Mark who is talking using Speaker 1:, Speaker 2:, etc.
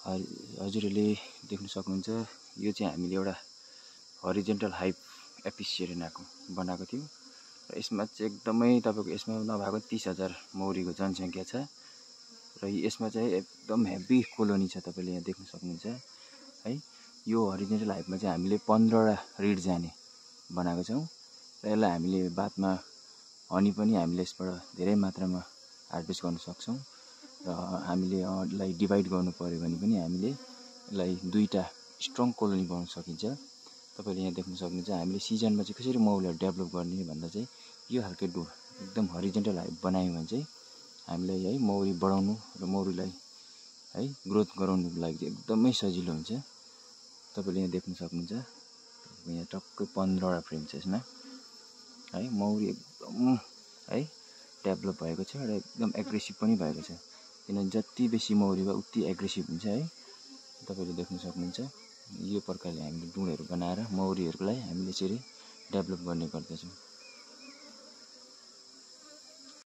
Speaker 1: हजुरहरूले देख्न सक्नुहुन्छ यो चाहिँ हामीले एउटा हरिजेन्टल हाइप एपिसिएरेनाको बनाएको थियौँ। र यसमा चाहिँ एकदमै तपाईँको यसमा नभएको तिस हजार मौरीको जनसङ्ख्या छ। र यसमा चाहिँ एकदम हेभी कोलोनी छ तपाईँले यहाँ देख्न सक्नुहुन्छ है। यो हरिजेन्टल हाइपमा चाहिँ हामीले पन्ध्रवटा रिड जाने बनाएको छौँ। र यसलाई हामीले बादमा हनी पनि हामीले यसबाट धेरै मात्रामा हार्भेस्ट गर्न सक्छौँ। र हामीले यसलाई डिभाइड गर्नु पऱ्यो भने पनि हामीले यसलाई दुईवटा स्ट्रङ कोलोनी बनाउन सकिन्छ। तपाईँले यहाँ देख्न सक्नुहुन्छ हामीले सिजनमा चाहिँ कसरी मौरीहरू डेभलप गर्ने भन्दा चाहिँ यो खालको डो एकदम हरिजेन्टल बनायौँ भने चाहिँ हामीलाई है मौरी बढाउनु र मौरीलाई है ग्रोथ गराउनुको लागि चाहिँ एकदमै सजिलो हुन्छ। तपाईँले यहाँ देख्न सक्नुहुन्छ यहाँ टक्कै पन्ध्रवटा फ्रेम छ यसमा। है मौरी एकदम है डेभलप भएको छ र एकदम एग्रेसिभ पनि भएको छ। किनभने जति बेसी मौरी भयो उति एग्रेसिभ हुन्छ है। तपाईँले देख्न सक्नुहुन्छ। यो प्रकारले हामीले डुँडहरू बनाएर मौरीहरूलाई हामीले यसरी डेभलप गर्ने गर्दछौँ।